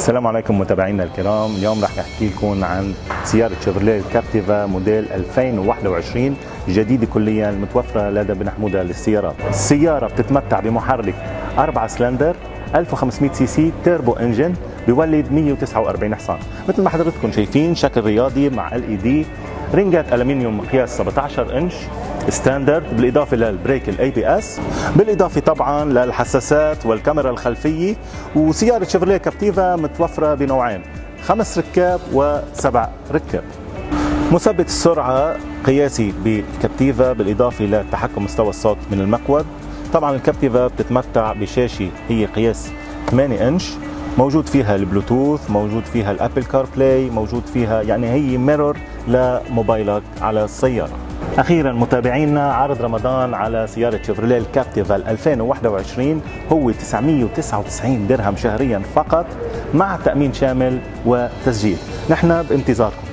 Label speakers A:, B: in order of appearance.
A: السلام عليكم متابعينا الكرام. اليوم رح نحكي لكم عن سيارة شيفروليه كابتيفا موديل 2021 جديدة كليا متوفرة لدى بن حمودة للسيارات. السيارة بتتمتع بمحرك 4 سلندر 1500 cc turbo engine بيولد 149 حصان. مثل ما حضرتكم شايفين شكل رياضي مع LED رنجات الومنيوم مقياس 17 inch standard بالإضافة للبريك ال ABS بالإضافة طبعا للحساسات والكاميرا الخلفية وسيارة شيفروليه كابتيفا متوفرة بنوعين خمس ركاب وسبع ركاب. مثبت السرعة قياسي بالكابتيفا بالإضافة لتحكم مستوى الصوت من المقود. طبعا الكابتيفا بتتمتع بشاشة هي قياس 8 إنش. موجود فيها البلوتوث موجود فيها ال Apple CarPlay موجود فيها يعني هي mirror لموبايلك على السيارة. أخيرا متابعينا عرض رمضان على سيارة شيفروليه الكابتيفا 2021 هو 999 درهم شهريا فقط مع تأمين شامل وتسجيل. نحن بانتظاركم.